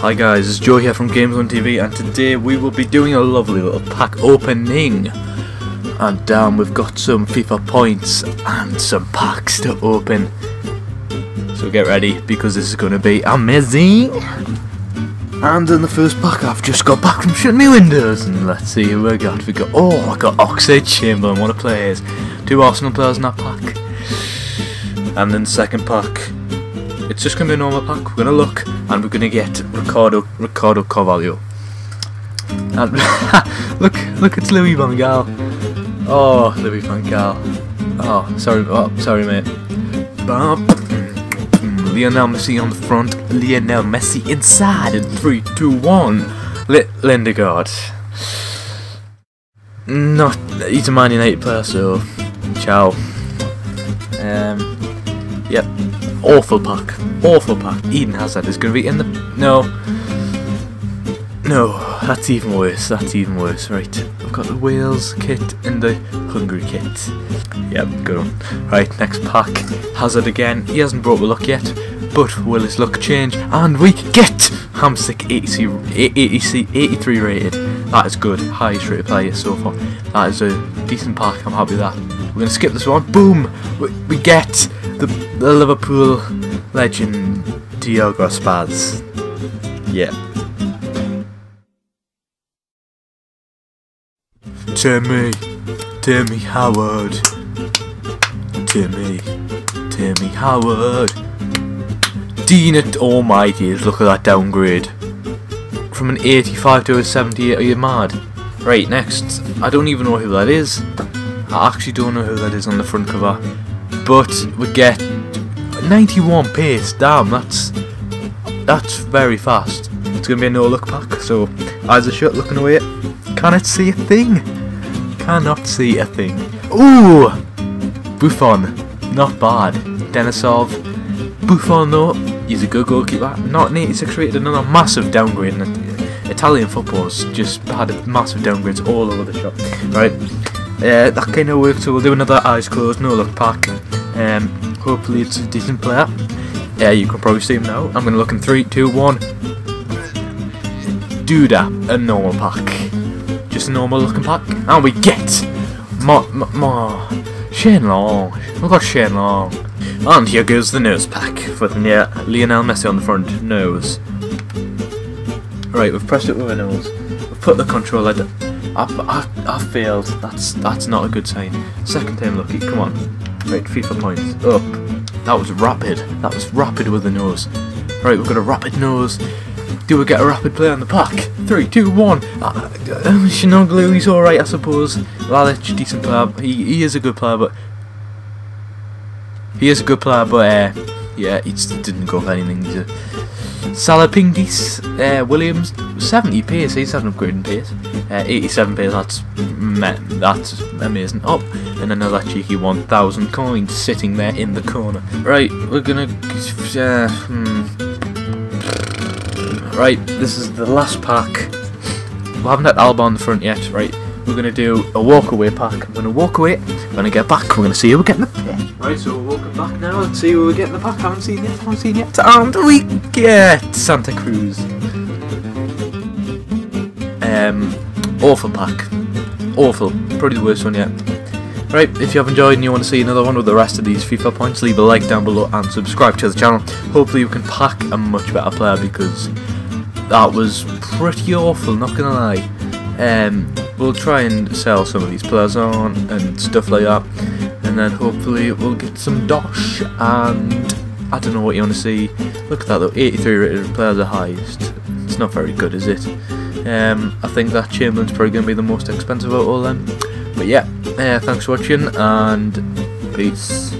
Hi guys, it's Joe here from GameZoneTV and today we will be doing a lovely little pack opening. And down we've got some FIFA points and some packs to open. So get ready because this is going to be amazing. And in the first pack I've just got back from shutting my windows and let's see who we got. We got oh I got Oxlade-Chamberlain, one of the players. Two Arsenal players in that pack. And then the second pack it's just going to be a normal pack. We're going to look and we're going to get Ricardo Ricardo Carvalho. And look, look, it's Louis Van Gaal. Oh, Louis Van Gaal. Oh, sorry, oh, sorry, mate. Lionel Messi on the front, Lionel Messi inside in 3, 2, 1. L Lindegaard. Not, he's a Man United player, so ciao. Um, awful pack. Awful pack. Eden Hazard is going to be in the... No. No, that's even worse. That's even worse. Right, I've got the Wales kit and the Hungary kit. Yep, good one. Right, next pack. Hazard again. He hasn't brought the luck yet, but will his luck change? And we get Hamsik 83 rated. That is good. Highest rated player so far. That is a decent pack. I'm happy with that. We're going to skip this one. Boom! We, we get the, the Liverpool legend Diogo Spaz. Yeah. Timmy, Timmy Howard, Timmy, Timmy Howard. Dean it almighty, look at that downgrade. From an 85 to a 78, are you mad? Right, next, I don't even know who that is. I actually don't know who that is on the front cover. But we get 91 pace, damn, that's that's very fast. It's gonna be a no look pack, so eyes are shut looking away. Cannot see a thing. Cannot see a thing. Ooh! Buffon. Not bad. Denisov. Buffon though, he's a good goalkeeper. Not an 86 rated, another massive downgrade. Italian football's just had massive downgrades all over the shop. Right. Uh, that kind of works, so we'll do another eyes closed, no look pack. Um, hopefully it's a decent player. Yeah, you can probably see him now. I'm going to look in 3, 2, 1. Duda, a normal pack. Just a normal looking pack. And we get Ma, Ma, Ma Shane Long. We've got Shane Long. And here goes the nose pack with near Lionel Messi on the front nose. Right, we've pressed it with our nose. We've put the controller down. I, I, I failed. That's that's not a good sign. Second time lucky. Come on. Right, FIFA points. Up. That was rapid. That was rapid with the nose. Right, we've got a rapid nose. Do we get a rapid play on the pack? Three, two, one. Uh, uh, Shinoglu, he's alright, I suppose. Lalic, decent player. He, he is a good player, but... He is a good player, but, uh, yeah, he didn't go for anything. He's a Salapingis, uh, Williams, 70 pace, he's had an upgrade in pace. Uh, 87 pace, that's, that's amazing. Oh, and another cheeky 1000 coins sitting there in the corner. Right, we're gonna... Uh, hmm. Right, this is the last pack. We haven't had Alba on the front yet, right? We're gonna do a walk away pack. I'm gonna walk away, we're gonna get back, we're gonna see who we're getting the pack. Right, so we're walking back now, let's see who we're getting the pack. I Haven't seen yet, I haven't seen yet. And we get Santa Cruz. Um, awful pack. Awful. Probably the worst one yet. Right, if you have enjoyed and you want to see another one with the rest of these FIFA points, leave a like down below and subscribe to the channel. Hopefully you can pack a much better player because that was pretty awful, not gonna lie. Um, we'll try and sell some of these players on and stuff like that, and then hopefully we'll get some dosh and I don't know what you want to see. Look at that though, 83 rated players are highest. It's not very good, is it? Um, I think that Chamberlain's probably going to be the most expensive of all them. But yeah, uh, thanks for watching and peace.